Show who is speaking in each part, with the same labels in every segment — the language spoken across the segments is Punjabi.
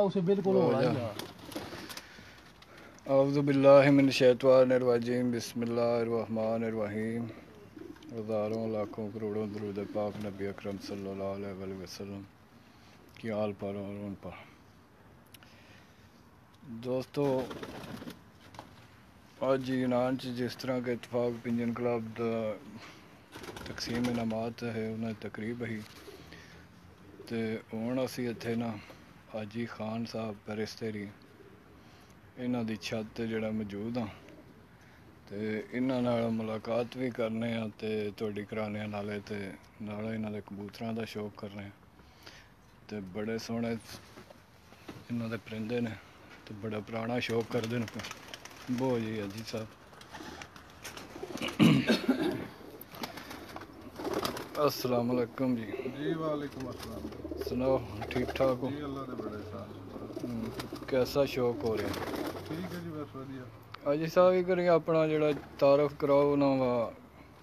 Speaker 1: उसे बिल्कुल हो रहा है
Speaker 2: अवज़बिल्लिमिनशैतवानरवाजीम बिस्मिल्लाहिर्रहमानिर्रहीम हज़ारों लाखों करोड़ों दरूद पाक नबी अकरम सल्लल्लाहु अलैहि वसल्लम की आल पर और उन पर दोस्तों ਅੱਜ यूनान ਚ ਜਿਸ ਤਰ੍ਹਾਂ ਕਿ ਇਤਫਾਕ ਪਿੰਜਨ ਕਲੱਬ ਦਾ ਤਕਸੀਮ ਇਨਾਮਾਤ ਹੈ ਉਹਨਾਂ ਦੀ ਤਕਰੀਬ ਹੀ ਤੇ ਹੁਣ ਅਸੀਂ ਇੱਥੇ ਨਾ ਹਾਜੀ ਖਾਨ ਸਾਹਿਬ ਪੈਰਿਸਤੇਰੀ ਇਹਨਾਂ ਦੀ ਛੱਤ ਤੇ ਜਿਹੜਾ ਮੌਜੂਦ ਆ ਤੇ ਇਹਨਾਂ ਨਾਲ ਮੁਲਾਕਾਤ ਵੀ ਕਰਨੇ ਆ ਤੇ ਤੁਹਾਡੀ ਕਰਾਣੇ ਨਾਲੇ ਤੇ ਨਾਲ ਇਹਨਾਂ ਦੇ ਕਬੂਤਰਾਂ ਦਾ ਸ਼ੌਕ ਕਰਨੇ ਆ ਤੇ ਬੜੇ ਸੋਹਣੇ ਇਹਨਾਂ ਦੇ ਪਰਿੰਦੇ ਨੇ ਤੇ ਬੜਾ ਪੁਰਾਣਾ ਸ਼ੌਕ ਕਰਦੇ ਨੇ। ਬਹੁਤ ਜੀ ਅਜੀ ਸਾਹਿਬ। ਅਸਲਾਮ ਅਲੈਕਮ ਜੀ।
Speaker 3: ਜੀ ਵਾਲੇਕੁਮ ਅਸਲਾਮ।
Speaker 2: ਸੁਣਾਓ ਠੀਕ ਠਾਕ ਹੋ?
Speaker 3: ਜੀ ਅੱਲਾਹ ਦੇ ਬੜੇ
Speaker 2: ਸਾਹ ਕੈਸਾ ਸ਼ੌਕ ਹੋ ਰਿਹਾ?
Speaker 3: ਠੀਕ ਹੈ ਜੀ ਬਸ ਵਧੀਆ।
Speaker 2: ਅਜੀ ਸਾਹਿਬ ਇਹ ਕਰੀ ਆਪਣਾ ਜਿਹੜਾ ਤਾਰਫ ਕਰਾਓ ਨਾ ਵਾ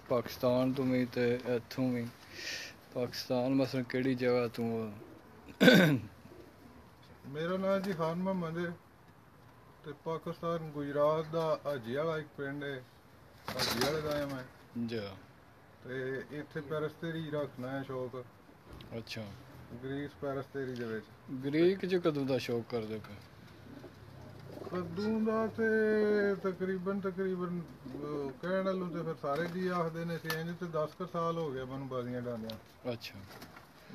Speaker 2: ਪਾਕਿਸਤਾਨ ਤੋਂ ਵੀ ਤੇ ਇੱਥੋਂ ਵੀ। ਪਾਕਿਸਤਾਨ ਮਸਲ ਕਿਹੜੀ ਜਗ੍ਹਾ ਤੋਂ
Speaker 3: ਮੇਰਾ ਨਾਮ ਜੀ ਖਾਨ ਮੁਹੰਮਦ ਹੈ ਤੇ ਪਾਕਿਸਤਾਨ ਗੁਜਰਾਤ ਦਾ ਅਜੇ ਵਾਲਾ ਇੱਕ ਪਿੰਡ ਹੈ। ਅਜੇ ਵਾਲੇ ਦਾ ਮੈਂ।
Speaker 2: ਜੀ
Speaker 3: ਤੇ ਇੱਥੇ ਪੈਰਸਤੇਰੀ ਰੱਖਣਾ ਹੈ ਸ਼ੌਕ।
Speaker 2: ਅੱਛਾ।
Speaker 3: ਗ੍ਰੀਸ ਪੈਰਸਤੇਰੀ ਦੇ ਵਿੱਚ।
Speaker 2: ਗ੍ਰੀਕ ਚ ਕਦੋਂ ਦਾ ਸ਼ੌਕ ਕਰਦੇ ਪਏ?
Speaker 3: ਕੱਦੂ ਦਾ ਤੇ ਤਕਰੀਬਨ ਤਕਰੀਬਨ ਅਹ, ਕਹਿਣ ਵਾਲੋਂ ਤੇ ਫਿਰ ਸਾਰੇ ਜੀ ਆਖਦੇ ਨੇ ਸੀ ਇੰਜ ਤੇ 10 ਕੁ ਸਾਲ ਹੋ ਗਿਆ ਮੈਨੂੰ ਬਾਜ਼ੀਆਂ ਡਾਂਦਿਆਂ
Speaker 2: ਅੱਛਾ।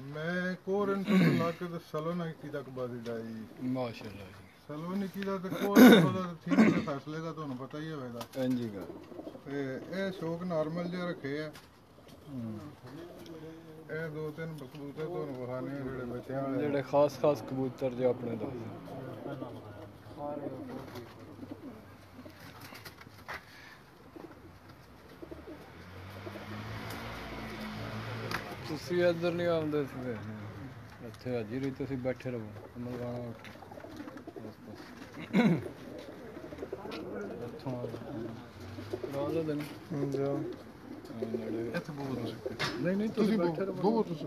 Speaker 3: ਮੈਂ ਕੋਰਨ ਤੋਂ ਲਾ ਕੇ ਤੇ ਸਲੋਨਿਕੀ ਤੱਕ ਬਾਜ਼ੀ ਡਾਈ
Speaker 2: ਮਾਸ਼ਾਅੱਲਾ ਜੀ।
Speaker 3: ਸਲੋਨਿਕੀ ਦਾ ਤੇ ਕੋਰਨ ਦਾ ਥੀਮ ਦੇ ਫੈਸਲੇ ਦਾ ਤੁਹਾਨੂੰ ਪਤਾ ਹੀ ਹੋਵੇਗਾ।
Speaker 2: ਇੰਜੀ
Speaker 3: ਤੇ ਇਹ ਸ਼ੌਕ ਨਾਰਮਲ ਜਿਹਾ ਰੱਖੇ ਆ। ਇਹ ਦੋ ਤਿੰਨ ਕਬੂਤਰ ਤੁਹਾਨੂੰ ਵਿਖਾਣੇ ਆ ਜਿਹੜੇ ਬੱਚਿਆਂ ਵਾਲੇ।
Speaker 2: ਜਿਹੜੇ ਖਾਸ ਖਾਸ ਕਬੂਤਰ ਜੇ ਆਪਣੇ ਦਾ। ਤੁਸੀਂ ਇੱਧਰ ਨਹੀਂ ਆਉਂਦੇ ਸੀ ਇੱਥੇ ਹਾਜੀ ਰਹੀ ਤੁਸੀਂ ਬੈਠੇ ਰਹੋ। ਮਲਵਾਣਾ ਬਸ ਬਸ। ਇੱਥੋਂ ਆ ਜਾਓ।
Speaker 3: ਜਾਓ।
Speaker 2: ਨੇੜੇ
Speaker 3: ਇੱਥੇ ਬੋਲੋ ਤੁਸੀਂ
Speaker 2: ਨਹੀਂ ਨਹੀਂ ਤੁਸੀਂ ਬੈਠੇ ਰਹੋ
Speaker 3: ਬੋਲੋ ਤੁਸੀਂ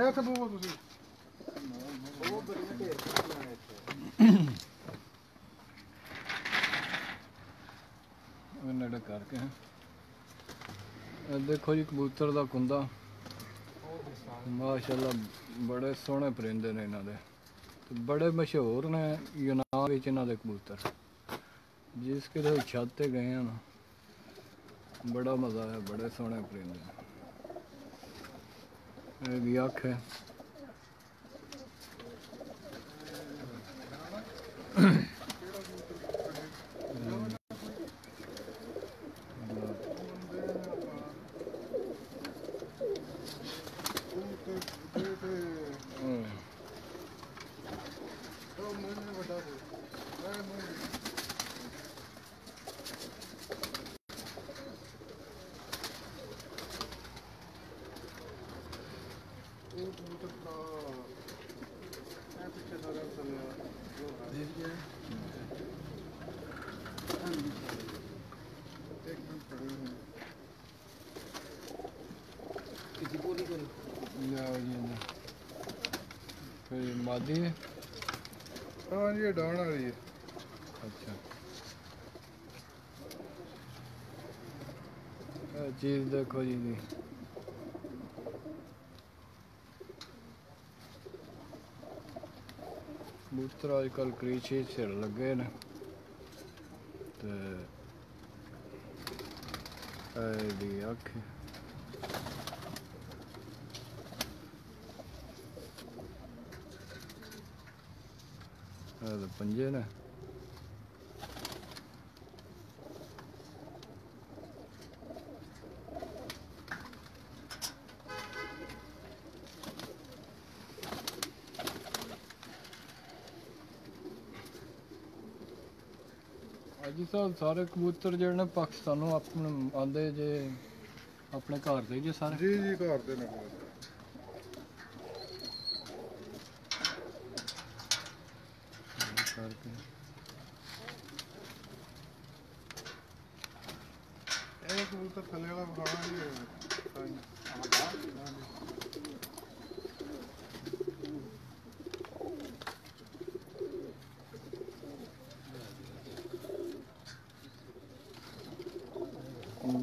Speaker 3: ਇੱਥੇ ਬੋਲੋ ਤੁਸੀਂ
Speaker 2: ਉਹ ਨੇੜੇ ਕਰਕੇ ਇਹ ਦੇਖੋ ਜੀ ਕਬੂਤਰ ਦਾ ਕੁੰਦਾ ਮਾਸ਼ਾਅੱਲਾ ਬੜੇ ਸੋਹਣੇ ਪਰਿੰਦੇ ਨੇ ਇਹਨਾਂ ਦੇ ਤੇ ਬੜੇ ਮਸ਼ਹੂਰ ਨੇ ਯੂਨਾਨ ਵਿੱਚ ਇਹਨਾਂ ਦੇ ਕਬੂਤਰ ਜਿਸ ਕਿਤੇ ਛੱਤ ਤੇ ਗਏ ਆ ਨਾ ਬੜਾ ਮਜ਼ਾ ਆਇਆ ਬੜੇ ਸੋਹਣੇ ਪਰਿੰਦੇ ਨੇ ਇਹ ਵੀ ਅੱਖ ਹੈ ਹਮ। ਲਿਆਓ ਜੀ ਇਹਨੂੰ। ਕੋਈ ਮਾਦੀ ਹੈ
Speaker 3: ਹਾਂ ਜੀ ਡਾਉਣ ਵਾਲੀ ਹੈ।
Speaker 2: ਅੱਛਾ। ਇਹ ਚੀਜ਼ ਦੇਖੋ ਜੀ ਦੀ। ਕਬੂਤਰ ਅੱਜ ਕੱਲ ਕਰੀਚੇ ਸਿਰ ਲੱਗੇ ਨੇ। ਤੇ ਇਹ ਦੀ ਅੱਖ ਇਹ ਤਾਂ ਪੰਜੇ ਨੇ ਅਜੀ ਸਾਹਿਬ ਸਾਰੇ ਕਬੂਤਰ ਜਿਹੜੇ ਨੇ ਪਾਕਿਸਤਾਨੋਂ ਆਪਣੇ ਆਂਦੇ ਜੇ ਆਪਣੇ ਘਰ ਦੇ ਜੇ ਸਾਰੇ
Speaker 3: ਜੀ ਜੀ ਘਰ ਦੇ ਨੇ ਕਬੂਤਰ। şarkı. Evet burada Fener'e hava yiyor. Aynen.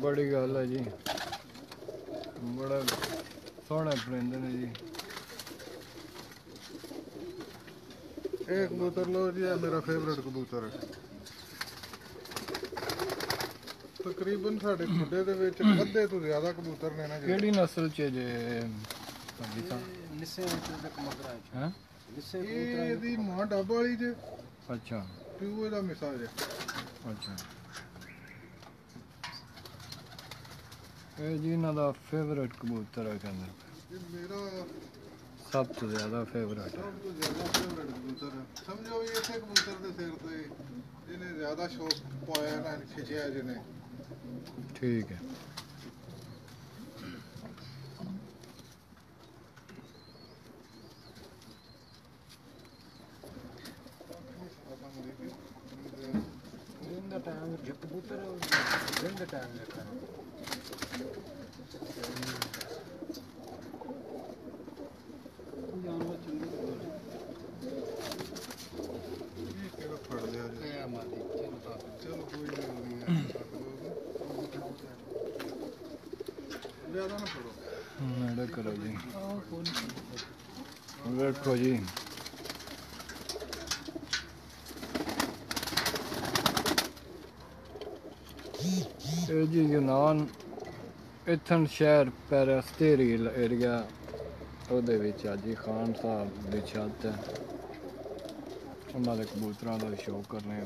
Speaker 2: ਬੜੀ ਗੱਲ ਹੈ ਜੀ ਬੜਾ ਸੋਹਣਾ ਪਲੈਂਦੇ ਨੇ ਜੀ
Speaker 3: ਇਹ ਕਬੂਤਰ ਲੋ ਜੀ ਇਹ ਮੇਰਾ ਫੇਵਰਟ ਕਬੂਤਰ ਹੈ। ਤਕਰੀਬਨ ਸਾਡੇ ਖੁੱਡੇ ਦੇ ਵਿੱਚ ਅੱਧੇ ਤੋਂ ਜ਼ਿਆਦਾ ਕਬੂਤਰ ਨੇ ਨਾ ਜਿਹੜੇ।
Speaker 2: ਕਿਹੜੀ ਨਸਲ ਚ ਜੇ ਭਾਜੀ ਸਾਹਿਬ?
Speaker 1: ਲਿਸੇ ਵਿੱਚ ਕਮਤਰਾ ਹੈ?
Speaker 2: ਹੈ
Speaker 1: ਲਿਸੇ
Speaker 3: ਇਹ ਇਹਦੀ ਮਾਂ ਡੱਬ ਵਾਲੀ ਜੇ।
Speaker 2: ਅੱਛਾ।
Speaker 3: ਪਿਓ ਇਹਦਾ ਮਿਸਾ ਜੇ
Speaker 2: ਅੱਛਾ। ਇਹ ਜੀ ਇਹਨਾਂ ਦਾ ਫੇਵਰਟ ਕਬੂਤਰ ਹੈ ਕਹਿੰਦੇ।
Speaker 3: ਇਹ ਮੇਰਾ
Speaker 2: ਸਭ ਤੋਂ ਜ਼ਿਆਦਾ ਫੇਵਰਟ ਹੈ
Speaker 3: ਸਭ ਤੋਂ ਜ਼ਿਆਦਾ ਫੇਵਰਟ ਕਬੂਤਰ ਹੈ ਸਮਝੋ ਵੀ ਇਸੇ ਕਬੂਤਰ ਦੇ ਸਿਰ ਤੇ ਇਹਨੇ ਜ਼ਿਆਦਾ ਸ਼ੌਕ ਪਾਇਆ ਨਾ ਖਿਚਿਆ ਜਿਹਨੇ
Speaker 2: ਠੀਕ ਹੈ
Speaker 1: ਦਿਨ ਦਾ ਟਾਈਮ ਜੇ ਕਬੂਤਰ ਦਿਨ ਦਾ ਟਾਈਮ ਦੇਖਣਾ ਜਾਨਵਰ ਚੰਗੇ
Speaker 3: ਇਹ ਕਿਹੜਾ ਫੜ ਲਿਆ ਜੀ
Speaker 1: ਇਹ ਮਾਦੀ ਚਲੋ ਤਾਂ
Speaker 3: ਚਲੋ ਕੋਈ ਗੱਲ ਨਹੀਂ ਹੈ ਜ਼ਿਆਦਾ ਨਾ ਫੜੋ।
Speaker 2: ਨੇੜੇ ਕਰੋ ਜੀ। ਵੇਖੋ ਜੀ। ਇਹ ਜੀ ਯੂਨਾਨ ਇਥਨ ਸ਼ਹਿਰ ਪੈਰਸਤੇਰੀ ਏਰੀਆ ਉਹਦੇ ਵਿੱਚ ਆ ਜੀ, ਖਾਨ ਸਾਹਿਬ ਦੀ ਛੱਤ ਹੈ। ਉਹਨਾਂ ਦੇ ਕਬੂਤਰਾਂ ਦਾ ਸ਼ੌਕ ਕਰਨੇ ਆ।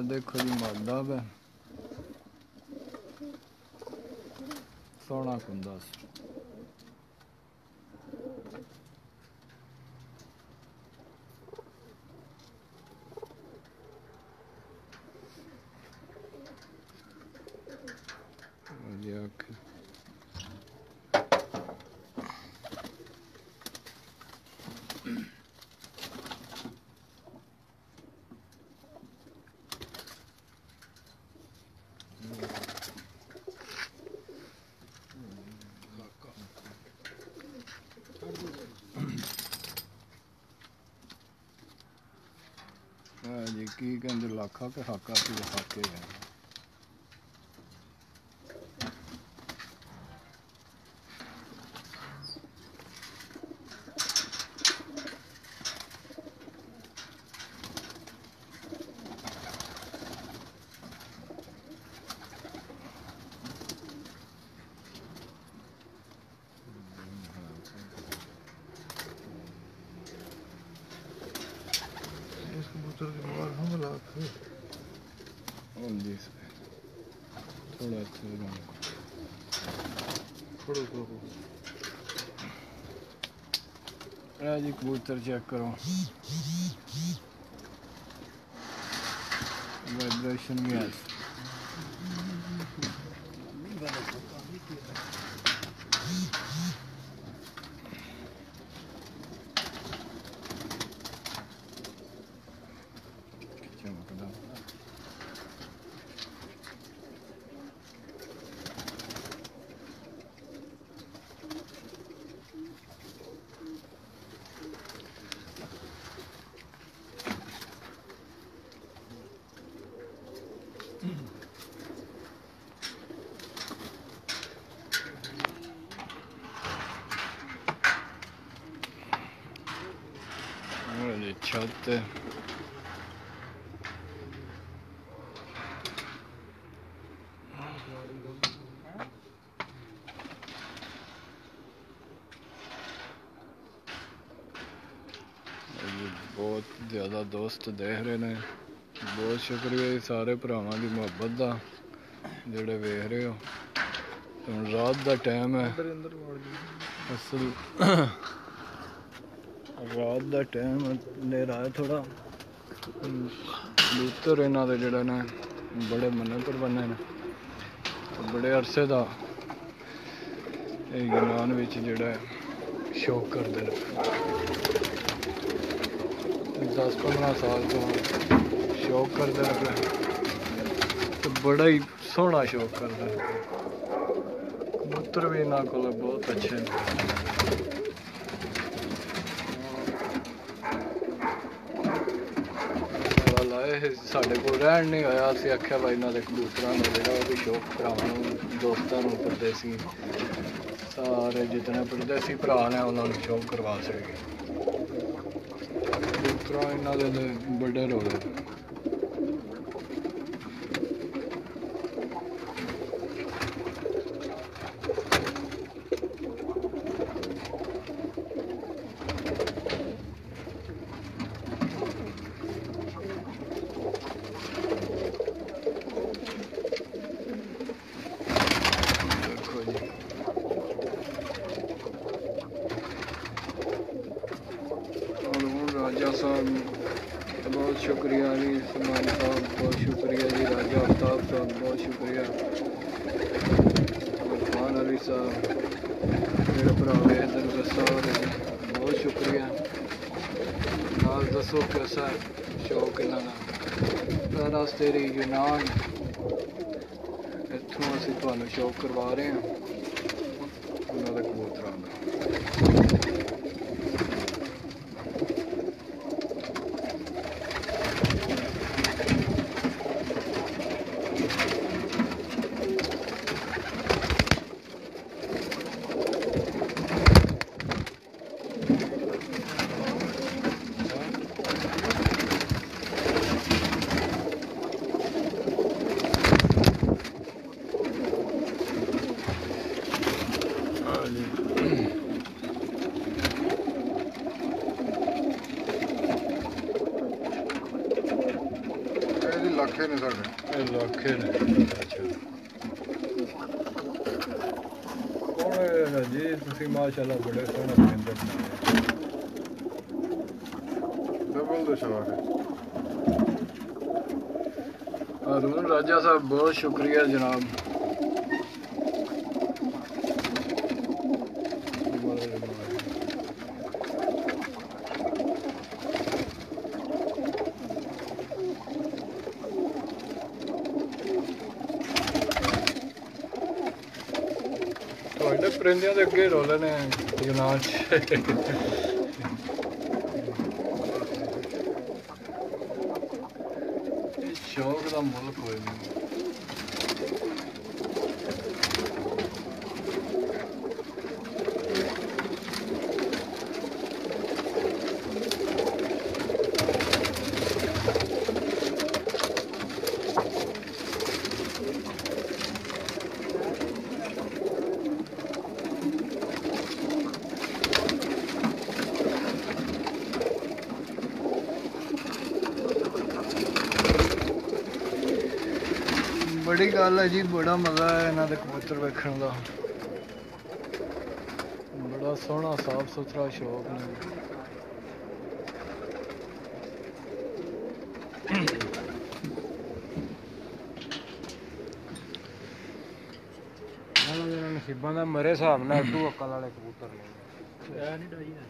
Speaker 2: ਇਹ ਦੇਖੋ ਜੀ ਮਾਦਾ ਵਾ। ਸੋਹਣਾ ਕੁੰਦਾ ਸੀ ਜੀ ਅੱਖ ਹਾਂ ਜੀ ਕੀ ਕਹਿੰਦੇ ਲੱਖਾ ਕਿ ਹਾਕਾ ਸੀ ਹਾਕੇ ਹੈ
Speaker 3: ਇਸ ਕਬੂਤਰ ਦੇ ਮਾਰ ਹਮਲਾ ਕਰ
Speaker 2: ਹਾਂਜੀ ਥੋੜਾ ਥੋੜਾ
Speaker 3: ਫੜੋ ਫੜੋ
Speaker 2: ਇਹ ਜੀ ਕਬੂਤਰ ਚੈੱਕ ਕਰੋ। ਵਾਈਬ੍ਰੇਸ਼ਨ ਵੀ ਹੈ ਚਮਕਦਾ ਉਹ ਜੀ ਛੱਤ ਜੀ ਬਹੁਤ ਜ਼ਿਆਦਾ ਦੋਸਤ ਦੇਖ ਰਹੇ ਨੇ ਬਹੁਤ ਸ਼ੁਕਰੀਆ ਜੀ ਸਾਰੇ ਭਰਾਵਾਂ ਦੀ ਮੁਹੱਬਤ ਦਾ ਜਿਹੜੇ ਵੇਖ ਰਹੇ ਹੋ ਹੁਣ ਰਾਤ ਦਾ ਟਾਈਮ ਹੈ
Speaker 3: ਅੰਦਰ ਅੰਦਰ ਵੜ ਜੀ
Speaker 2: ਅਸਲ ਰਾਤ ਦਾ ਟਾਈਮ ਹਨੇਰਾ ਹੈ ਥੋੜਾ ਕਬੂਤਰ ਇਹਨਾਂ ਦੇ ਜਿਹੜੇ ਨੇ, ਬੜੇ ਮੰਨੇ ਬੰਨੇ ਨੇ। ਬੜੇ ਅਰਸੇ ਦਾ ਇਹ ਯੂਨਾਨ ਵਿੱਚ ਜਿਹੜਾ ਸ਼ੌਕ ਕਰਦੇ ਨੇ। 10-15 ਸਾਲ ਤੋਂ ਸ਼ੌਕ ਕਰਦੇ ਨੇ ਤੇ ਬੜਾ ਹੀ ਸੋਹਣਾ ਸ਼ੌਕ ਕਰਦੇ ਨੇ। ਕਬੂਤਰ ਵੀ ਇਹਨਾਂ ਕੋਲ ਬਹੁਤ ਅੱਛੇ ਨੇ। ਵਾਲਾ ਸਾਡੇ ਕੋਲ ਰਹਿਣ ਨਹੀਂ ਹੋਇਆ ਅਸੀਂ ਆਖਿਆ ਭਾਈ ਇਹਨਾਂ ਦੇ ਕਬੂਤਰਾਂ ਨੂੰ ਜਿਹੜਾ ਉਹ ਵੀ ਸ਼ੌਕ ਭਰਾਵਾਂ ਨੂੰ, ਦੋਸਤਾਂ ਨੂੰ ਪਰਦੇਸੀ ਸਾਰੇ ਜਿਤਨੇ ਪਰਦੇਸੀ ਭਰਾ ਨੇ ਉਹਨਾਂ ਨੂੰ ਸ਼ੌਕ ਕਰਵਾ ਸਕੇ ਕਬੂਤਰਾਂ ਇਹਨਾਂ ਦੇ ਤੇ ਬੜੇ ਰੋਲੇ ਦੇਖੋ ਜੀ ਔਰ ਹੁਣ ਰਾਜਾ ਸਾਹਿਬ ਬਹੁਤ ਸ਼ੁਕਰੀਆ ਜੀ ਸਮਾਨ ਸਾਹਿਬ ਬਹੁਤ ਸ਼ੁਕਰੀਆ ਜੀ ਰਾਜਾ ਅਫਤਾਬ ਸਾਹਿਬ ਬਹੁਤ ਸ਼ੁਕਰੀਆ ਖਾਨ ਅਲੀ ਸਾਹਿਬ ਮੇਰੇ ਭਰਾ ਵੇਦਰ ਦਸਾਰ ਬਹੁਤ ਸ਼ੁਕਰੀਆ ਨਾਲ ਦੱਸੋ ਕਿਹਦਾ ਸ਼ੌਕ ਇਹਨਾਂ ਦਾ ਪੈਰਾਸ ਤੇਰੀ ਇੱਥੋਂ ਅਸੀਂ ਤੁਹਾਨੂੰ ਸ਼ੌਕ ਕਰਵਾ ਰਹੇ ਹਾਂ ਉਹਨਾਂ ਦੇ ਕਬੂਤਰਾਂ ਦਾ ਹਾਂਜੀ
Speaker 3: ਇਹ ਜੀ ਲੱਖੇ ਨੇ ਸਾਡੇ
Speaker 2: ਇਹ ਲੱਖੇ ਨੇ ਅੱਛਾ ਕੌਣ ਹੈ ਜੀ ਤੁਸੀਂ ਮਾਸ਼ਾਅੱਲਾ ਬੜੇ ਸੋਹਣੇ ਪਰਿੰਦੇ ਬਣਾਏ
Speaker 3: ਡਬਲ ਦਾ ਸ਼ੌਕ ਹੈ
Speaker 2: ਹਾਰੂਨ ਰਾਜਾ ਸਾਹਿਬ ਬਹੁਤ ਸ਼ੁਕਰੀਆ ਜਨਾਬ ਤੁਹਾਡੇ ਪਰਿੰਦਿਆਂ ਦੇ ਅੱਗੇ ਰੋਲੇ ਨੇ ਯੂਨਾਨ ਚ ਸ਼ੌਕ ਦਾ ਮੁੱਲ ਕੋਈ ਨਹੀਂ। ਬੜੀ ਗੱਲ ਹੈ ਜੀ ਬੜਾ ਮਜ਼ਾ ਹੈ ਇਹਨਾਂ ਦੇ ਕਬੂਤਰ ਵੇਖਣ ਦਾ। ਬੜਾ ਸੋਹਣਾ ਸਾਫ਼ ਸੁਥਰਾ ਸ਼ੌਕ ਨੇ।
Speaker 1: ਦੇ ਨਸੀਬਾਂ ਦਾ ਮਰੇ ਹਿਸਾਬ ਨਾਲ ਅੱਡੂ ਅਕਲ ਵਾਲੇ ਕਬੂਤਰ ਨੇ।
Speaker 4: ਇਹ ਨਹੀਂ ਡਾਈ ਹੈ।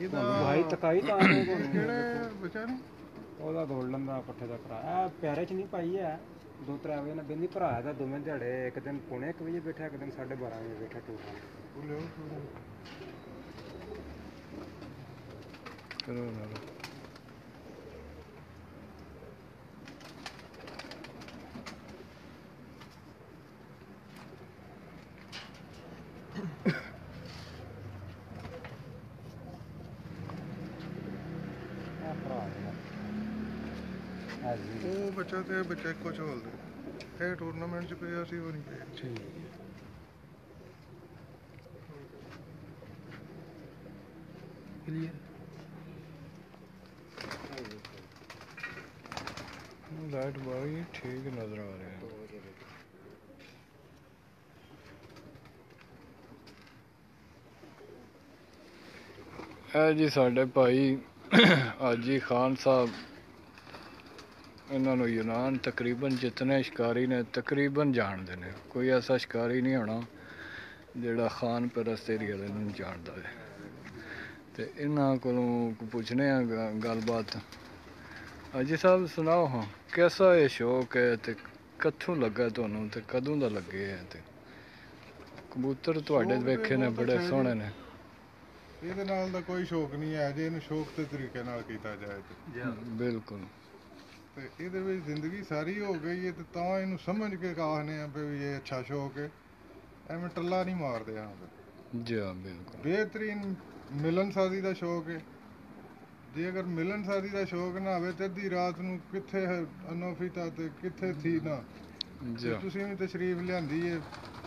Speaker 3: ਇਹਦਾ
Speaker 1: ਭਾਈ ਤਕਾਈ ਤਾਂ
Speaker 3: ਇਹ ਕਿਹੜੇ ਬਚਾ ਨੇ
Speaker 1: ਉਹਦਾ ਗੋਲਡਨ ਦਾ ਪੱਠੇ ਦਾ ਭਰਾ। ਇਹ ਪਿਆਰੇ ਚ ਨਹੀਂ ਪਾਈ ਹੈ। ਦੋ ਤਰੇ ਵਜੇ ਨਾਲ ਬਿੰਦੀ ਭਰਾ ਦਾ ਦੋਵੇਂ ਦਿਹਾੜੇ ਇੱਕ ਦਿਨ ਪੁਣੇ 1 ਵਜੇ ਬੈਠਾ ਇੱਕ ਦਿਨ 12:30 ਵਜੇ ਬੈਠਾ
Speaker 2: ਕਰੋ
Speaker 1: ਇਹ ਭਰਾ ਦਾ ਹਾਂ ਜੀ
Speaker 3: ਉਹ ਬੱਚਾ ਤੇ ਇਹ ਬੱਚਾ ਇੱਕੋ ਝੋਲਦੇ ਇਹ ਟੂਰਨਾਮੈਂਟ ਚ ਪਿਆ ਸੀ ਉਹ ਨਹੀਂ ਪਿਆ
Speaker 1: ਠੀਕ
Speaker 2: ਕਲੀਅਰ ਲਾਈਟ ਬਾਈ ਠੀਕ ਨਜ਼ਰ ਆ ਰਿਹਾ ਹੈ ਇਹ ਜੀ ਸਾਡੇ ਭਾਈ ਹਾਜੀ ਖਾਨ ਸਾਹਿਬ ਇਹਨਾਂ ਨੂੰ ਯੂਨਾਨ ਤਕਰੀਬਨ ਜਿਤਨੇ ਸ਼ਿਕਾਰੀ ਨੇ ਤਕਰੀਬਨ ਜਾਣਦੇ ਨੇ। ਕੋਈ ਐਸਾ ਸ਼ਿਕਾਰੀ ਨਹੀਂ ਹੋਣਾ ਜਿਹੜਾ ਖਾਨ ਪਰਸਤ ਏਰੀਆ ਦੇ ਨੂੰ ਜਾਣਦਾ ਹੈ ਤੇ ਇਹਨਾਂ ਕੋਲੋਂ ਪੁੱਛਨੇ ਆ ਗੱਲਬਾਤ। ਅਜੀ ਸਾਹਿਬ ਸੁਣਾਓ ਹਾਂ ਕਿਹਦਾ ਇਹ ਸ਼ੌਕ ਹੈ ਤੇ ਕਿੱਥੋਂ ਲੱਗਾ ਤੁਹਾਨੂੰ ਤੇ ਕਦੋਂ ਦਾ ਲੱਗੇ ਹੈ ਤੇ? ਕਬੂਤਰ ਤੁਹਾਡੇ
Speaker 3: ਤੇ
Speaker 2: ਵੇਖੇ ਨੇ ਬੜੇ। ਸੋਹਣੇ ਨੇ।
Speaker 3: ਇਹਦੇ ਨਾਲ ਦਾ ਕੋਈ ਸ਼ੌਕ ਨਹੀਂ ਹੈ ਜੇ ਇਹਨੂੰ ਸ਼ੌਕ ਦੇ ਤਰੀਕੇ ਨਾਲ ਕੀਤਾ ਜਾਏ ਤੇ।
Speaker 2: ਬਿਲਕੁਲ।
Speaker 3: ਤੇ ਇਹਦੇ ਵਿੱਚ ਜ਼ਿੰਦਗੀ ਸਾਰੀ ਹੋ ਗਈ ਹੈ ਤੇ ਤਾਂ ਇਹਨੂੰ ਸਮਝ ਕੇ ਕਾਹਨੇ ਆ ਵੀ ਇਹ ਅੱਛਾ ਸ਼ੌਕ ਹੈ ਐਵੇਂ ਟੱਲਾ ਨਹੀਂ ਮਾਰਦੇ ਆਂ
Speaker 2: ਜੀ ਹਾਂ, ਬਿਲਕੁਲ।
Speaker 3: ਬਿਹਤਰੀਨ ਮਿਲਨਸਾਜ਼ੀ ਦਾ ਸ਼ੌਕ ਹੈ ਜੇ ਅਗਰ ਮਿਲਨਸਾਜ਼ੀ ਦਾ ਸ਼ੌਕ ਨਾ ਹੋਵੇ ਤੇ ਅੱਧੀ ਰਾਤ ਨੂੰ ਕਿੱਥੇ ਅਨੋਫੀਤਾ ਤੇ ਕਿੱਥੇ ਥੀ ਨਾ।
Speaker 2: ਜੀ।
Speaker 3: ਤੁਸੀਂ ਵੀ ਤਸ਼ਰੀਫ ਲਿਆਂਦੀ ਹੈ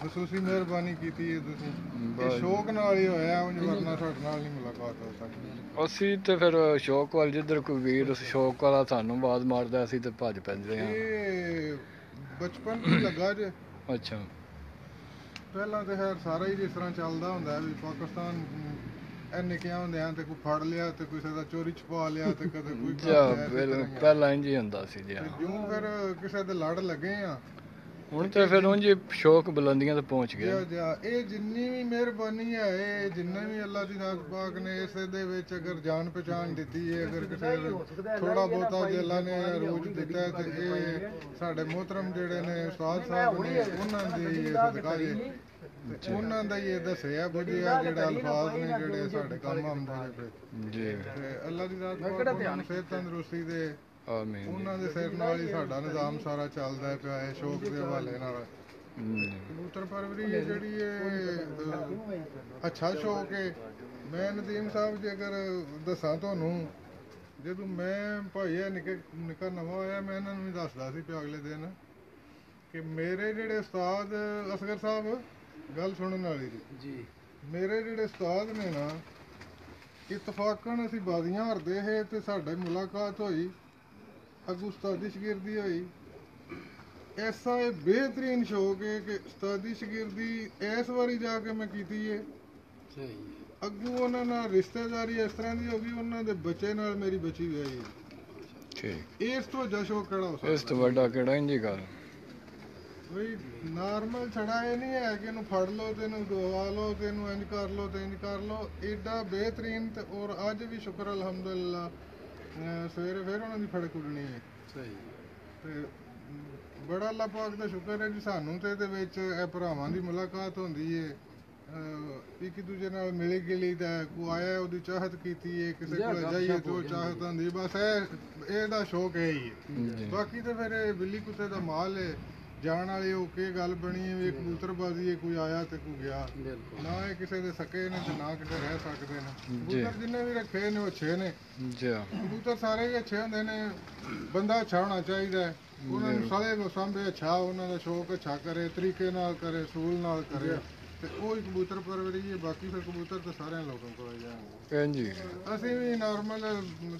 Speaker 3: ਖਸੂਸੀ ਮਿਹਰਬਾਨੀ ਕੀਤੀ ਹੈ ਤੁਸੀਂ। ਇਹ ਸ਼ੌਕ ਨਾਲ ਹੀ ਹੋਇਆ ਉਂਝ ਵਰਨਾ ਸਾਡੇ ਨਾਲ ਨਹੀਂ ਮੁਲਾਕਾਤ ਹੋ ਸਕਦੀ।
Speaker 2: ਅਸੀਂ ਤੇ ਫਿਰ ਸ਼ੌਕ ਵਾਲ ਜਿੱਧਰ ਕੋਈ ਵੀਰ ਸ਼ੌਕ ਵਾਲਾ ਸਾਨੂੰ ਆਵਾਜ਼ ਮਾਰਦਾ ਅਸੀਂ ਤੇ ਭੱਜ ਪੈਂਦੇ ਹਾਂ।
Speaker 3: ਇਹ ਬਚਪਨ ਤੋਂ ਲੱਗਾ ਜੇ।
Speaker 2: ਅੱਛਾ।
Speaker 3: ਪਹਿਲਾਂ ਤੇ ਖੈਰ ਸਾਰਾ ਹੀ ਜਿਸ ਤਰ੍ਹਾਂ ਚੱਲਦਾ ਹੁੰਦਾ ਹੈ ਵੀ ਪਾਕਿਸਤਾਨ ਐ ਨਿੱਕਿਆਂ ਹੁੰਦਿਆਂ ਤੇ ਕੋਈ ਫੜ ਲਿਆ ਤੇ ਕਿਸੇ ਦਾ ਚੋਰੀ ਛਪਾ ਲਿਆ ਤੇ ਕਦੇ ਕੋਈ ਆ।
Speaker 2: ਪਹਿਲਾਂ ਇੰਝ ਹੀ ਹੁੰਦਾ ਸੀ ਜੀ
Speaker 3: ਜਿਉਂ ਫਿਰ ਕਿਸੇ ਦੇ ਲੜ ਲੱਗੇ ਆ
Speaker 2: ਹੁਣ ਤੇ ਫਿਰ ਉਂਝ ਸ਼ੌਕ ਬੁਲੰਦੀਆਂ ਤੇ ਪਹੁੰਚ ਗਿਆ।
Speaker 3: ਜਿਆ ਇਹ ਜਿੰਨੀ ਵੀ ਮਿਹਰਬਾਨੀ ਹੈ ਇਹ ਜਿੰਨੇ ਵੀ ਅੱਲਾਹ ਦੀ ਦਾਤ ਪਾਕ ਨੇ ਇਸ ਦੇ ਵਿੱਚ ਅਗਰ ਜਾਣ ਪਛਾਣ ਦਿੱਤੀ ਹੈ ਅਗਰ ਕਿਸੇ ਥੋੜਾ ਬਹੁਤਾ ਜੇ ਅੱਲਾਹ ਨੇ ਰੋਜ਼ ਦਿੱਤਾ ਹੈ ਤੇ ਇਹ ਸਾਡੇ ਮੋਹਤਰਮ ਜਿਹੜੇ ਨੇ ਉਸਤਾਦ ਸਾਹਿਬ ਨੇ ਉਹਨਾਂ ਦੀ ਇਹ ਸਦਕਾ ਜੇ ਉਹਨਾਂ ਦਾ ਹੀ ਇਹ ਦੱਸਿਆ ਬੁਝਿਆ ਜਿਹੜਾ ਅਲਫਾਜ਼ ਨੇ ਜਿਹੜੇ ਸਾਡੇ ਕੰਮ ਆਉਂਦੇ ਨੇ
Speaker 2: ਜੀ।
Speaker 3: ਤੇ ਅੱਲਾਹ ਦੀ ਪਾਕ ਉਹਨਾਂ ਨੂੰ ਸਿਹਤ ਤੰਦਰੁਸਤੀ ਦੇ
Speaker 2: ਆਮੀਨ
Speaker 3: ਉਹਨਾਂ ਦੇ ਸਿਰ ਨਾਲ ਹੀ ਸਾਡਾ ਨਿਜ਼ਾਮ ਸਾਰਾ ਚੱਲਦਾ ਪਿਆ ਹੈ ਸ਼ੌਕ ਦੇ ਹਵਾਲੇ ਨਾਲ। ਕਬੂਤਰ ਪਰਵਰੀ ਜਿਹੜੀ ਇਹ ਅੱਛਾ ਸ਼ੌਕ ਹੈ। ਮੈਂ ਨਦੀਮ ਸਾਹਿਬ ਜੇ ਅਗਰ ਦੱਸਾਂ ਤੁਹਾਨੂੰ ਜਦੋਂ ਮੈਂ ਭਾਈ ਇਹ ਨਿੱਕੇ ਨਿੱਕਾ ਨਵਾਂ ਹੋਇਆ ਮੈਂ ਇਹਨਾਂ ਨੂੰ ਵੀ ਦੱਸਦਾ ਸੀ ਪਿਆ ਅਗਲੇ ਦਿਨ ਕਿ ਮੇਰੇ ਜਿਹੜੇ ਉਸਤਾਦ ਅਸਗਰ ਸਾਹਿਬ ਗੱਲ ਸੁਣਨ ਵਾਲੀ ਜੀ। ਮੇਰੇ ਜਿਹੜੇ ਉਸਤਾਦ ਨੇ ਨਾ ਇਤਫਾਕਨ ਅਸੀਂ ਬਾਜ਼ੀਆਂ ਹਰਦੇ ਹੈ ਤੇ ਸਾਡੀ ਮੁਲਾਕਾਤ ਹੋਈ। ਅੱਗੂ ਉਸਤਾਦੀ ਸ਼ਗਿਰਦੀ ਹੋਈ ਐਸਾ ਇਹ ਬਿਹਤਰੀਨ ਸ਼ੌਕ ਹੈ ਕਿ ਉਸਤਾਦੀ ਸ਼ਗਿਰਦੀ ਇਸ ਵਾਰੀ ਜਾ ਕੇ ਮੈਂ ਕੀਤੀ ਹੈ
Speaker 1: ਸਹੀ
Speaker 3: ਅੱਗੂ ਉਹਨਾਂ ਨਾਲ ਰਿਸ਼ਤੇਦਾਰੀ ਇਸ ਤਰ੍ਹਾਂ ਦੀ ਹੋ ਗਈ ਉਹਨਾਂ ਦੇ ਬੱਚੇ ਨਾਲ ਮੇਰੀ ਬੱਚੀ ਵਿਆਹੀ
Speaker 2: ਠੀਕ।
Speaker 3: ਇਸ ਤੋਂ ਸ਼ੌਕ ਕਿਹੜਾ ਹੋ
Speaker 2: ਇਸ
Speaker 3: ਸਕਦਾ
Speaker 2: ਤੋਂ ਵੱਡਾ ਕਿਹੜਾ ਇੰਜੀ ਗੱਲ
Speaker 3: ਬਈ ਨਾਰਮਲ ਛੜਾ ਇਹ ਨਹੀਂ ਹੈ ਕਿ ਇਹਨੂੰ ਫੜ ਲਓ ਤੇ ਇਹਨੂੰ ਦਵਾ ਲਓ ਤੇ ਇਹਨੂੰ ਇੰਜ ਕਰ ਲਓ ਤੇ ਇੰਜ ਕਰ ਲਓ। ਏਡਾ ਬਿਹਤਰੀਨ ਤੇ ਔਰ ਅੱਜ ਵੀ ਸ਼ੁਕਰ ਅਲਹਮਦੁਲਿਲਾ ਅਹ ਸਵੇਰੇ ਫਿਰ ਉਹਨਾਂ ਦੀ ਫੜਕ ਉੱਡਣੀ ਹੈ।
Speaker 1: ਸਹੀ
Speaker 3: ਤੇ ਬੜਾ ਅੱਲਾ ਪਾਕ ਦਾ ਸ਼ੁਕਰ ਹੈ ਜੀ ਸਾਨੂੰ ਤੇ ਇਹਦੇ ਵਿੱਚ ਇਹ ਭਰਾਵਾਂ ਦੀ ਮੁਲਾਕਾਤ ਹੁੰਦੀ ਹੈ। ਅਹ ਇੱਕ ਦੂਜੇ ਨਾਲ ਮਿਲੇ ਗਿਲੀ ਦਾ ਕੋ ਆਇਆ ਉਹਦੀ ਚਾਹਤ ਕੀਤੀ ਹੈ ਕਿਸੇ ਕੋਲ ਜਾਈਏ ਤੇ ਉਹ ਚਾਹਤ ਹੁੰਦੀ। ਬਸ ਇਹ ਇਹਦਾ ਸ਼ੌਕ ਹੈ ਹੀ ਹੈ। ਬਾਕੀ ਤਾਂ ਫਿਰ ਇਹ ਬਿੱਲੀ ਕੁੱਤੇ ਦਾ ਮਾਲ ਹੈ। ਜਾਣ ਵਾਲੀ ਉਹ ਕੀ ਗੱਲ ਬਣੀ ਹੈ ਵੀ ਕਬੂਤਰਬਾਜ਼ੀ ਹੈ ਕੋਈ ਆਇਆ ਤੇ ਕੋਈ ਗਿਆ। ਨਾ ਇਹ ਕਿਸੇ ਦੇ ਸਕੇ ਨੇ ਤੇ ਨਾ ਕਿਤੇ ਰਹਿ ਸਕਦੇ ਨੇ। ਕਬੂਤਰ ਜਿੰਨੇ ਵੀ ਰੱਖੇ ਨੇ ਉਹ ਅੱਛੇ ਨੇ।
Speaker 2: ਜੀ। ਹਾਂ,
Speaker 3: ਕਬੂਤਰ ਸਾਰੇ ਹੀ ਅੱਛੇ ਹੁੰਦੇ ਨੇ। ਬੰਦਾ ਅੱਛਾ ਹੋਣਾ ਚਾਹੀਦਾ ਹੈ। ਉਹਨਾਂ ਨੂੰ ਸਾਰੇ ਸਾਂਭੇ ਅੱਛਾ ਉਹਨਾਂ ਦਾ ਸ਼ੌਕ ਅੱਛਾ ਕਰੇ ਤਰੀਕੇ ਨਾਲ ਕਰੇ ਸੂਲ ਨਾਲ ਕਰੇ। ਤੇ ਉਹ ਹੀ ਕਬੂਤਰ ਪਰਵਰੀ ਹੈ ਬਾਕੀ ਫਿਰ ਕਬੂਤਰ ਤਾਂ ਸਾਰਿਆਂ ਲੋਕਾਂ ਕੋਲ ਹੀ ਜਾਣਗੇ।
Speaker 2: ਇੰਜੀ
Speaker 3: ਅਸੀਂ ਵੀ ਨਾਰਮਲ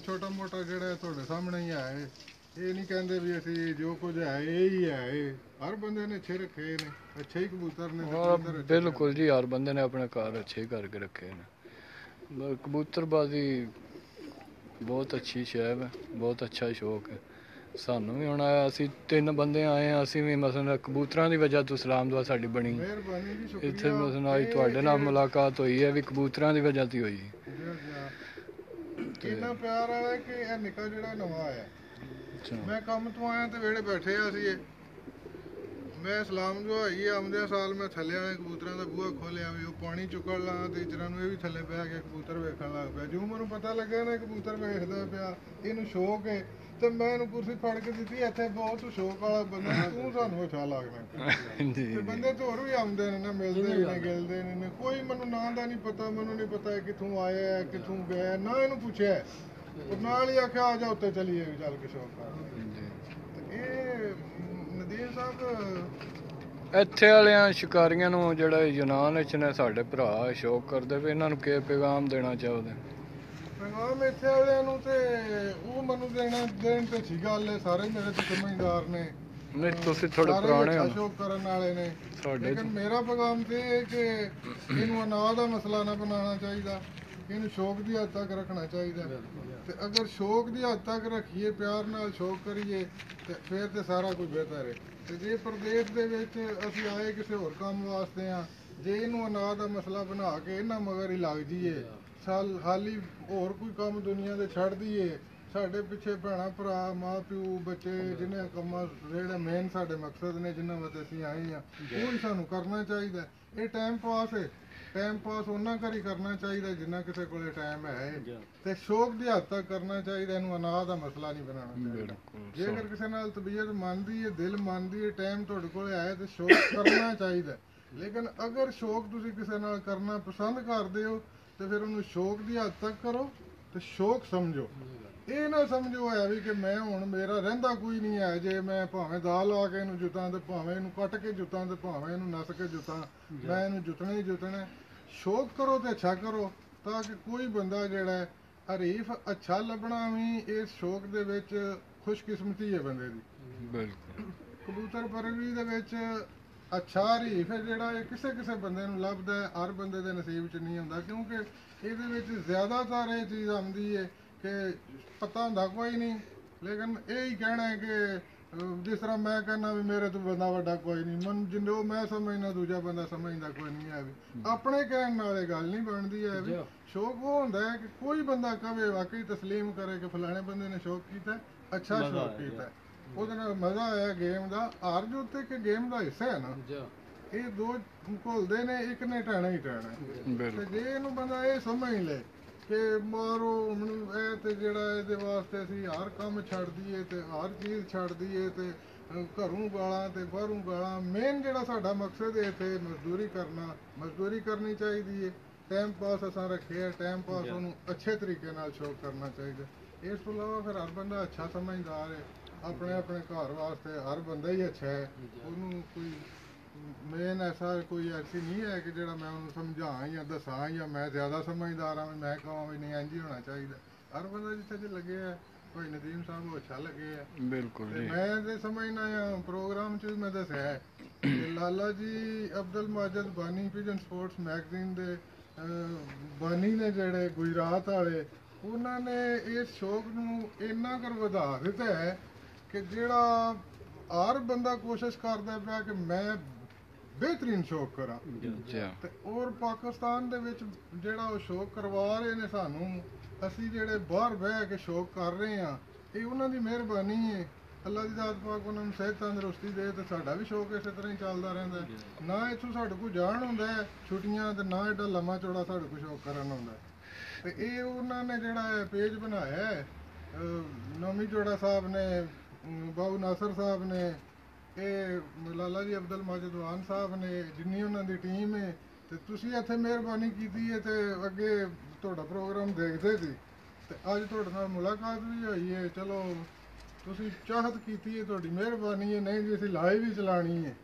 Speaker 3: ਛੋਟਾ ਮੋਟਾ ਜਿਹੜਾ ਤੁਹਾਡੇ ਸਾਹਮਣੇ ਹੀ ਹੈ। ਇਹ ਨਹੀਂ ਕਹਿੰਦੇ ਵੀ ਅਸੀਂ ਜੋ ਕੁਝ ਹੈ ਇਹ ਹੀ ਹੈ ਇਹ। ਹਰ ਬੰਦੇ ਨੇ ਅੱਛੇ ਰੱਖੇ ਨੇ ਅੱਛੇ ਹੀ ਕਬੂਤਰ ਨੇ ਤੇ
Speaker 2: ਹਾਂ
Speaker 3: ਕਬੂਤਰ ਅੱਛੇ ਨੇ।
Speaker 2: ਬਿਲਕੁਲ ਜੀ ਹਰ ਬੰਦੇ ਨੇ ਆਪਣੇ ਘਰ ਅੱਛੇ ਕਰਕੇ ਰੱਖੇ ਨੇ। ਕਬੂਤਰਬਾਜ਼ੀ ਬਹੁਤ ਅੱਛੀ ਸ਼ੈ ਹੈ ਬਹੁਤ ਅੱਛਾ ਸ਼ੌਕ ਹੈ। ਸਾਨੂੰ ਵੀ ਹੁਣ ਆਇਆ ਅਸੀਂ ਤਿੰਨ ਬੰਦੇ ਆਏ ਆ ਅਸੀਂ ਵੀ ਮਸਲ ਕਬੂਤਰਾਂ ਦੀ ਵਜ੍ਹਾ ਤੋਂ ਸਲਾਮ ਦੁਆ ਸਾਡੀ ਬਣੀ।
Speaker 3: ਮਿਹਰਬਾਨੀ ਜੀ ਸ਼ੁਕਰੀਆ।
Speaker 2: ਇੱਥੇ ਮਸਲ ਅੱਜ
Speaker 3: ਇਹ
Speaker 2: ਤੁਹਾਡੇ ਨਾਲ
Speaker 3: ਜਿਹੜੇ-
Speaker 2: ਮੁਲਾਕਾਤ ਹੋਈ ਹੈ ਵੀ ਕਬੂਤਰਾਂ ਦੀ ਵਜ੍ਹਾ ਤੋਂ ਹੋਈ।
Speaker 3: ਜੀ, ਜੀ। ਇੰਨਾ ਪਿਆਰ ਵਾਲਾ ਕਿ ਇਹ ਨਿੱਕਾ ਜਿਹੜਾ ਨਵਾਂ ਆਇਆ। ਮੈਂ ਕੰਮ ਤੋਂ ਆਇਆ ਤੇ ਵਿਹੜੇ ਬੈਠੇ ਆ ਸੀ ਮੈਂ ਸਲਾਮ ਜੋ ਹੋਈ ਆਉਂਦਿਆਂ ਸਾਲ ਮੈਂ ਥੱਲੇ ਵਾਲੇ ਕਬੂਤਰਾਂ ਦਾ ਬੂਹਾ ਖੋਲਿਆ ਵੀ ਉਹ ਪਾਣੀ ਚੁੱਕਣ ਲਾ ਤੇ ਇਚਰਾਂ ਨੂੰ ਇਹ ਵੀ ਥੱਲੇ ਬਹਿ ਕੇ ਕਬੂਤਰ ਵੇਖਣ ਲੱਗ ਪਿਆ। ਜਿਉਂ ਮੈਨੂੰ ਪਤਾ ਲੱਗਿਆ ਨਾ ਕਬੂਤਰ ਵੇਖਦਾ ਪਿਆ ਇਹਨੂੰ ਸ਼ੌਕ ਹੈ ਤੇ ਮੈਂ ਇਹਨੂੰ ਕੁਰਸੀ ਫੜ ਕੇ ਦਿੱਤੀ ਇੱਥੇ ਬਹੁਤ ਸ਼ੌਕ ਵਾਲਾ ਬੰਦਾ ਤੂੰ ਸਾਨੂੰ ਅੱਛਾ ਲੱਗਦਾ
Speaker 2: ਜੀ
Speaker 3: ਤੇ ਬੰਦੇ ਤੇ ਹੋਰ ਵੀ ਆਉਂਦੇ ਨੇ ਨਾ ਮਿਲਦੇ ਨੇ ਗਿਲਦੇ ਨੇ। ਕੋਈ ਮੈਨੂੰ ਨਾਂ ਦਾ ਨਹੀਂ ਪਤਾ ਮੈਨੂੰ ਨਹੀਂ ਪਤਾ ਕਿੱਥੋਂ ਆਇਆ ਹੈ, ਕਿੱਥੋਂ ਗਿਆ ਹੈ, ਨਾ ਇਹਨੂੰ ਪੁੱਛਿਆ। ਨਾਲ ਹੀ ਆਖਿਆ ਆ ਜਾ ਉੱਤੇ ਚਲੀਏ ਵੀ ਚੱਲ ਕੇ ਸ਼ੌਕ ਕਰ ਇਹ ਨਦੀਰ ਸਾਹਿਬ
Speaker 2: ਇੱਥੇ ਵਾਲਿਆਂ ਸ਼ਿਕਾਰੀਆਂ ਨੂੰ ਜਿਹੜਾ ਯੂਨਾਨ ਵਿੱਚ ਨੇ ਸਾਡੇ ਭਰਾ ਸ਼ੌਕ ਕਰਦੇ ਵੀ ਇਹਨਾਂ ਨੂੰ ਕੀ ਪੈਗਾਮ ਦੇਣਾ ਚਾਹੁੰਦੇ
Speaker 3: ਪੈਗਾਮ ਇੱਥੇ ਵਾਲਿਆਂ ਨੂੰ ਤੇ ਉਹ ਮੈਨੂੰ ਦੇਣਾ ਦੇਣ ਤੇ ਸੀ ਗੱਲ ਹੈ ਸਾਰੇ ਮੇਰੇ ਤੋਂ ਸਮਝਦਾਰ ਨੇ।
Speaker 2: ਨਹੀਂ ਤੁਸੀਂ ਥੋੜੇ ਪੁਰਾਣੇ ਹੋ।
Speaker 3: ਸ਼ੌਕ ਕਰਨ ਵਾਲੇ ਨੇ।
Speaker 2: ਸਾਡੇ
Speaker 3: ਲੇਕਿਨ ਮੇਰਾ ਪੈਗਾਮ ਤੇ ਇਹ ਕਿ ਇਹਨੂੰ ਅਨਾਹ ਦਾ ਮਸਲਾ ਨਾ ਬਣਾਉਣਾ ਚਾਹੀਦਾ ਇਹਨੂੰ ਸ਼ੌਕ ਦੀ ਹੱਦ ਤੱਕ ਰੱਖਣਾ ਚਾਹੀਦਾ। ਤੇ ਅਗਰ ਸ਼ੌਕ ਦੀ ਹੱਦ ਤੱਕ ਰੱਖੀਏ, ਪਿਆਰ ਨਾਲ ਸ਼ੌਕ ਕਰੀਏ, ਤੇ ਫਿਰ ਤੇ ਸਾਰਾ ਕੁਝ ਬਿਹਤਰ ਹੈ ਤੇ ਜੇ ਪ੍ਰਦੇਸ਼ ਦੇ ਵਿੱਚ ਅਸੀਂ ਆਏ ਕਿਸੇ ਹੋਰ ਕੰਮ ਵਾਸਤੇ ਆ, ਜੇ ਇਹਨੂੰ ਅਨਾਜ ਦਾ ਮਸਲਾ ਬਣਾ ਕੇ ਇਹਨਾਂ ਮਗਰ ਹੀ ਲੱਗ ਜਾਈਏ, ਸਾਲ ਹਾਲੀ ਹੋਰ ਕੋਈ ਕੰਮ ਦੁਨੀਆ ਦੇ ਛੱਡ ਦਈਏ, ਸਾਡੇ ਪਿੱਛੇ ਭੈਣਾ, ਭਰਾ ਮਾਂ ਪਿਓ ਬੱਚੇ ਜਿਨ੍ਹਾਂ ਕੰਮਾਂ, ਜਿਹੜੇ ਮੇਨ ਸਾਡੇ ਮਕਸਦ ਨੇ ਜਿਨ੍ਹਾਂ ਵਾਸਤੇ ਅਸੀਂ ਆਏ ਆ, ਉਹ ਹੀ ਸਾਨੂੰ ਕਰਨਾ ਚਾਹੀਦਾ। ਇਹ ਟਾਈਮ ਪਾਸ ਹੈ ਟਾਈਮ ਪਾਸ ਉਹਨਾਂ ਕਰ ਕਰਨਾ ਚਾਹੀਦਾ ਜਿੰਨਾ ਕਿਸੇ ਕੋਲੇ ਟਾਈਮ ਹੈ ਤੇ ਸ਼ੌਕ ਦੀ ਹੱਦ ਤੱਕ ਕਰਨਾ ਚਾਹੀਦਾ ਇਹਨੂੰ ਅਨਾਹ ਦਾ ਮਸਲਾ ਨਹੀਂ ਬਣਾਉਣਾ ਚਾਹੀਦਾ। ਜੇਕਰ ਕਿਸੇ ਨਾਲ ਤਬੀਅਤ ਮੰਨਦੀ ਹੈ ਦਿਲ ਮੰਨਦੀ ਹੈ ਟਾਈਮ ਤੁਹਾਡੇ ਕੋਲ ਆਇਆ ਤੇ ਸ਼ੌਕ ਕਰਨਾ ਚਾਹੀਦਾ। ਲੇਕਿਨ ਅਗਰ ਸ਼ੌਕ ਤੁਸੀਂ ਕਿਸੇ ਨਾਲ ਕਰਨਾ ਪਸੰਦ ਕਰਦੇ ਹੋ ਤੇ ਫਿਰ ਉਹਨੂੰ ਸ਼ੌਕ ਦੀ ਹੱਦ ਤੱਕ ਕਰੋ ਤੇ ਸ਼ੌਕ ਸਮਝੋ। ਇਹ ਨਾ ਸਮਝੋ ਹੈ ਵੀ ਕਿ ਮੈਂ ਹੁਣ ਮੇਰਾ ਰਹਿੰਦਾ ਕੋਈ ਨਹੀਂ ਹੈ ਜੇ ਮੈਂ ਭਾਵੇਂ ਦਾਲ ਲਾ ਕੇ ਇਹਨੂੰ ਜੁੱਤਾਂ ਤੇ ਭਾਵੇਂ ਇਹਨੂੰ ਕੱਟ ਕੇ ਜੁੱਤਾਂ ਤੇ ਭਾਵੇਂ ਇਹਨੂੰ ਨਸ ਕੇ ਜੁੱਤਾਂ ਮੈਂ ਇਹਨੂੰ ਜੁੱਤਣਾ ਹੀ ਜੁੱਤਣਾ। ਸ਼ੌਕ ਕਰੋ ਤੇ ਅੱਛਾ ਕਰੋ ਤਾਂ ਕਿ ਕੋਈ ਬੰਦਾ ਜਿਹੜਾ ਹਰੀਫ ਅੱਛਾ ਲੱਭਣਾ ਵੀ ਇਸ ਸ਼ੌਕ ਦੇ ਵਿੱਚ ਖੁਸ਼ਕਿਸਮਤੀ ਹੈ ਬੰਦੇ ਦੀ।
Speaker 2: ਬਿਲਕੁਲ।
Speaker 3: ਕਬੂਤਰ ਪਰਵਰੀ ਦੇ ਵਿੱਚ ਅੱਛਾ ਹਰੀਫ ਜਿਹੜਾ ਇਹ ਕਿਸੇ ਕਿਸੇ ਬੰਦੇ ਨੂੰ ਲੱਭਦਾ ਹਰ ਬੰਦੇ ਦੇ ਨਸੀਬ 'ਚ ਨਹੀਂ ਹੁੰਦਾ ਕਿਉਂਕਿ ਇਹਦੇ ਵਿੱਚ ਜ਼ਿਆਦਾਤਰ ਇਹ ਚੀਜ਼ ਆਉਂਦੀ ਹੈ ਕਿ ਪਤਾ ਹੁੰਦਾ ਕੋਈ ਨਹੀਂ। ਲੇਕਿਨ ਇਹ ਹੀ ਕਹਿਣਾ ਹੈ ਕਿ ਜਿਸ ਤਰ੍ਹਾਂ ਮੈਂ ਕਹਿੰਦਾ ਵੀ ਮੇਰੇ ਤੋਂ ਬੰਦਾ ਵੱਡਾ ਕੋਈ ਨਹੀਂ। ਮਨ ਜਿੰਦੋ ਮੈਂ ਸਮਝਣਾ ਦੂਜਾ ਬੰਦਾ ਸਮਝਦਾ ਕੋਈ ਨਹੀਂ ਹੈ ਵੀ। ਆਪਣੇ ਕਹਿਣ ਨਾਲ ਇਹ ਗੱਲ ਨਹੀਂ ਬਣਦੀ ਹੈ ਵੀ ਸ਼ੌਕ ਉਹ ਹੁੰਦਾ ਹੈ ਕਿ ਕੋਈ ਬੰਦਾ ਕਵੇ ਵਾਕਈ ਤਸਲੀਮ ਕਰੇ ਕਿ ਫਲਾਣੇ ਬੰਦੇ ਨੇ ਸ਼ੌਕ ਕੀਤਾ ਅੱਛਾ ਸ਼ੌਕ ਕੀਤਾ। ਉਹਦੇ ਨਾਲ ਮਜ਼ਾ ਆਇਆ ਗੇਮ ਦਾ। ਹਾਰ ਜੋ ਤੇ ਕਿ ਗੇਮ ਦਾ ਹਿੱਸਾ ਹੈ ਨਾ ਇਹ ਦੋ ਘੁਲਦੇ ਨੇ ਇੱਕ ਨੇ ਟਾਣਾ ਹੀ ਟਾਣਾ। ਤੇ ਜੇ ਇਹਨੂੰ ਬੰਦਾ ਇਹ ਸਮਝ ਲੈ ਕਿ ਮਾਰੋ ਮੈਨੂੰ ਇਹ ਤੇ ਜਿਹੜਾ ਇਹਦੇ ਵਾਸਤੇ ਅਸੀਂ ਹਰ ਕੰਮ ਛੱਡ ਦਈਏ ਤੇ ਹਰ ਚੀਜ਼ ਛੱਡ ਦਈਏ ਤੇ ਘਰੋਂ ਗਾਲਾਂ ਤੇ ਬਾਹਰੋਂ ਗਾਲਾਂ ਮੇਨ ਜਿਹੜਾ ਸਾਡਾ ਮਕਸਦ ਹੈ ਇੱਥੇ ਮਜ਼ਦੂਰੀ ਕਰਨਾ ਮਜ਼ਦੂਰੀ ਕਰਨੀ ਚਾਹੀਦੀ ਹੈ। ਟਾਈਮ ਪਾਸ ਅਸਾਂ ਰੱਖਿਆ ਟਾਈਮ ਪਾਸ ਉਹਨੂੰ ਅੱਛੇ ਤਰੀਕੇ ਨਾਲ ਸ਼ੌਕ ਕਰਨਾ ਚਾਹੀਦਾ। ਇਸ ਤੋਂ ਇਲਾਵਾ ਫਿਰ ਹਰ ਬੰਦਾ ਅੱਛਾ ਸਮਝਦਾਰ ਹੈ। ਆਪਣੇ ਆਪਣੇ ਘਰ ਵਾਸਤੇ ਹਰ ਬੰਦਾ ਹੀ ਅੱਛਾ ਹੈ। ਉਹਨੂੰ ਕੋਈ ਮੇਨ ਐਸਾ ਕੋਈ ਐਸੀ ਨਹੀਂ ਹੈ ਕਿ ਜਿਹੜਾ ਮੈਂ ਉਹਨੂੰ ਸਮਝਾਂ ਜਾਂ ਦੱਸਾਂ ਜਾਂ ਮੈਂ ਜ਼ਿਆਦਾ ਸਮਝਦਾਰ ਹਾਂ ਮੈਂ ਕਹਾਂ ਵੀ ਨਹੀਂ ਹੀ ਹੋਣਾ ਚਾਹੀਦਾ। ਹਰ ਬੰਦਾ ਜਿੱਥੇ ਜੇ ਲੱਗੇ ਆ ਕੋਈ ਨਦੀਮ ਸਾਹਿਬ ਉਹ ਅੱਛਾ ਲੱਗੇ ਆ।
Speaker 2: ਬਿਲਕੁਲ ਜੀ।
Speaker 3: ਮੈਂ ਤੇ ਸਮਝਣਾ ਆ ਪ੍ਰੋਗਰਾਮ ਚ ਮੈਂ ਦੱਸਿਆ ਹੈ ਕਿ ਲਾਲਾ ਜੀ ਅਬਦੁਲ ਮਾਜਦ ਬਾਨੀ ਪਿਜਨ ਸਪੋਰਟਸ ਮੈਗਜ਼ੀਨ ਦੇ ਬਾਨੀ ਨੇ ਜਿਹੜੇ ਗੁਜਰਾਤ ਵਾਲੇ ਉਹਨਾਂ ਨੇ ਇਸ ਸ਼ੌਕ ਨੂੰ ਇੰਨਾ ਕਰ ਵਧਾ ਦਿੱਤਾ ਹੈ ਕਿ ਜਿਹੜਾ ਹਰ ਬੰਦਾ ਕੋਸ਼ਿਸ਼ ਕਰਦਾ ਪਿਆ ਕਿ ਮੈਂ ਬਿਹਤਰੀਨ ਸ਼ੌਕ ਕਰਾਂ ਤੇ ਔਰ ਪਾਕਿਸਤਾਨ ਦੇ ਵਿੱਚ ਜਿਹੜਾ ਉਹ ਸ਼ੌਕ ਕਰਵਾ ਰਹੇ ਨੇ ਸਾਨੂੰ ਅਸੀਂ ਜਿਹੜੇ ਬਾਹਰ ਬਹਿ ਕੇ ਸ਼ੌਕ ਕਰ ਰਹੇ ਆ ਇਹ ਉਹਨਾਂ ਦੀ ਮਿਹਰਬਾਨੀ ਹੈ ਅੱਲਾ ਦੀ ਦਾਤ ਪਾਕ ਉਹਨਾਂ ਨੂੰ ਸਿਹਤ ਤੰਦਰੁਸਤੀ ਦੇ ਤੇ ਸਾਡਾ ਵੀ ਸ਼ੌਕ ਇਸੇ ਤਰ੍ਹਾਂ ਹੀ ਚੱਲਦਾ ਰਹਿੰਦਾ। ਨਾ ਇੱਥੋਂ ਸਾਡੇ ਕੋਲ ਜਾਣ ਹੁੰਦਾ ਛੁੱਟੀਆਂ ਤੇ ਨਾ ਏਡਾ ਲੰਮਾ ਚੌੜਾ ਸਾਡੇ ਕੋਲ ਸ਼ੌਕ ਕਰਨ ਹੁੰਦਾ। ਤੇ ਇਹ ਉਹਨਾਂ ਨੇ ਜਿਹੜਾ ਪੇਜ ਬਣਾਇਆ ਨਵੀਂ ਜੋੜਾ ਸਾਹਿਬ ਨੇ ਬਾਬੂ ਨਾਸਰ ਸਾਹਿਬ ਨੇ ਇਹ ਲਾਲਾ ਜੀ ਅਬਦੁਲ ਮਾਜਿਦ ਵਾਨ ਸਾਹਿਬ ਨੇ, ਜਿੰਨੀ ਉਹਨਾਂ ਦੀ ਟੀਮ ਹੈ ਤੇ ਤੁਸੀਂ ਇੱਥੇ ਮਿਹਰਬਾਨੀ ਕੀਤੀ ਹੈ ਤੇ ਅੱਗੇ ਤੁਹਾਡਾ ਪ੍ਰੋਗਰਾਮ ਦੇਖਦੇ ਸੀ। ਤੇ ਅੱਜ ਤੁਹਾਡੇ ਨਾਲ ਮੁਲਾਕਾਤ ਵੀ ਹੋਈ ਹੈ ਚਲੋ, ਤੁਸੀਂ ਚਾਹਤ ਕੀਤੀ ਹੈ ਤੁਹਾਡੀ ਮਿਹਰਬਾਨੀ ਹੈ ਨਹੀਂ ਜੀ, ਅਸੀਂ ਲਾਈਵ ਹੀ ਚਲਾਣੀ ਹੈ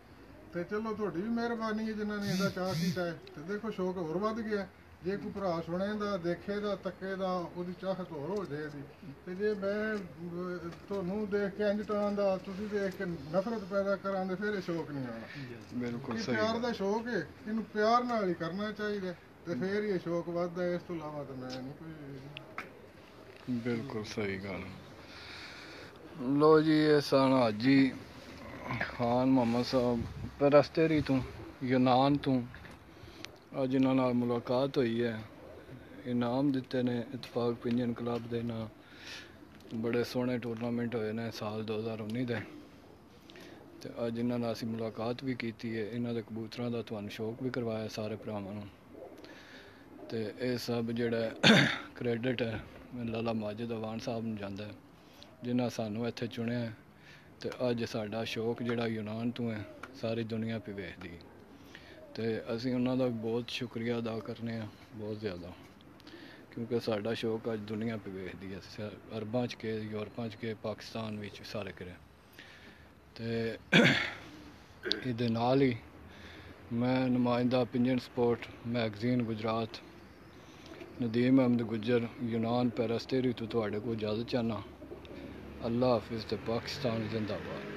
Speaker 3: ਤੇ ਚਲੋ, ਤੁਹਾਡੀ ਵੀ ਮਿਹਰਬਾਨੀ ਹੈ ਜਿਨ੍ਹਾਂ ਨੇ ਇਹਦਾ ਚਾਹ ਕੀਤਾ ਹੈ ਤੇ ਦੇਖੋ, ਸ਼ੌਕ ਹੋਰ ਵੱਧ ਗਿਆ। ਜੇ ਕੋਈ ਭਰਾ ਸੁਣੇ ਦਾ ਦੇਖੇ ਦਾ ਤੱਕੇ ਦਾ ਉਹਦੀ ਚਾਹਤ ਹੋਰ ਹੋ ਜਾਏਗੀ ਤੇ ਜੇ ਮੈਂ ਤੁਹਾਨੂੰ ਦੇਖ ਕੇ ਇੰਜ ਦਾ ਤੁਸੀਂ ਦੇਖ ਕੇ ਨਫ਼ਰਤ ਪੈਦਾ ਕਰਾਂ ਤੇ ਫਿਰ ਇਹ ਸ਼ੌਕ ਨਹੀਂ ਆਉਣਾ।
Speaker 2: ਬਿਲਕੁਲ ਸਹੀ
Speaker 3: ਪਿਆਰ ਦਾ ਸ਼ੌਕ ਹੈ ਇਹਨੂੰ ਪਿਆਰ ਨਾਲ ਹੀ ਕਰਨਾ ਚਾਹੀਦਾ ਤੇ ਫਿਰ ਹੀ ਇਹ ਸ਼ੌਕ ਵੱਧਦਾ। ਇਸ ਤੋਂ ਇਲਾਵਾ ਤਾਂ ਮੈਂ ਨਹੀਂ ਕੋਈ
Speaker 2: ਬਿਲਕੁਲ ਸਹੀ ਗੱਲ। ਲੋ ਜੀ ਇਹ ਸਨ ਹਾਜੀ ਖਾਨ ਮੁਹੰਮਦ ਸਾਹਿਬ ਪਰਸਤੇਰੀ ਤੋਂ ਯੂਨਾਨ ਤੋਂ। ਅੱਜ ਇਹਨਾਂ ਨਾਲ ਮੁਲਾਕਾਤ ਹੋਈ ਹੈ, ਇਨਾਮ ਦਿੱਤੇ ਨੇ ਇਤਫਾਕ ਪਿੰਜਨ ਕਲੱਬ ਦੇ ਨਾਲ ਬੜੇ ਸੋਹਣੇ ਟੂਰਨਾਮੈਂਟ ਹੋਏ ਨੇ ਸਾਲ 2019 ਦੇ। ਤੇ ਅੱਜ ਇਹਨਾਂ ਨਾਲ ਅਸੀਂ ਮੁਲਾਕਾਤ ਵੀ ਕੀਤੀ ਹੈ ਇਹਨਾਂ ਦੇ ਕਬੂਤਰਾਂ ਦਾ ਤੁਹਾਨੂੰ ਸ਼ੌਕ ਵੀ ਕਰਵਾਇਆ ਸਾਰੇ ਭਰਾਵਾਂ ਨੂੰ। ਤੇ ਇਹ ਸਭ ਜਿਹੜਾ ਕ੍ਰੈਡਿਟ ਹੈ, ਲਾਲਾ ਮਾਜਿਦ ਅਵਾਨ ਸਾਹਿਬ ਨੂੰ ਜਾਂਦਾ ਹੈ, ਜਿਨ੍ਹਾਂ ਸਾਨੂੰ ਇੱਥੇ ਚੁਣਿਆ ਹੈ। ਤੇ ਅੱਜ ਸਾਡਾ ਸ਼ੌਕ ਜਿਹੜਾ ਯੂਨਾਨ ਤੋਂ ਹੈ, ਸਾਰੀ ਦੁਨੀਆ 'ਤੇ ਵੇਖਦੀ ਤੇ ਅਸੀਂ ਉਹਨਾਂ ਦਾ ਬਹੁਤ ਸ਼ੁਕਰੀਆ ਅਦਾ ਕਰਨੇ ਆ, ਬਹੁਤ ਜ਼ਿਆਦਾ। ਕਿਉਂਕਿ ਸਾਡਾ ਸ਼ੌਕ ਅੱਜ ਦੁਨੀਆ 'ਤੇ ਵੇਖਦੀ ਹੈ ਅਰਬਾਂ 'ਚ ਕੇ, ਯੂਰਪਾਂ 'ਚ ਕੇ, ਪਾਕਿਸਤਾਨ ਵਿੱਚ ਸਾਰੇ ਕਰੇ। ਤੇ ਇਹਦੇ ਨਾਲ ਹੀ ਮੈਂ ਨੁਮਾਇੰਦਾ pigeon sport magazine Gujrat, Nadeem Ahmed Gujjar, ਯੂਨਾਨ ਪੈਰਸਤੇਰੀ ਤੋਂ ਤੁਹਾਡੇ ਕੋਲ ਇਜਾਜ਼ਤ ਚਾਹਨਾ ਅੱਲਾ ਹਾਫਿਜ਼ ਤੇ ਪਾਕਿਸਤਾਨ ਜ਼ਿੰਦਾਬਾਦ।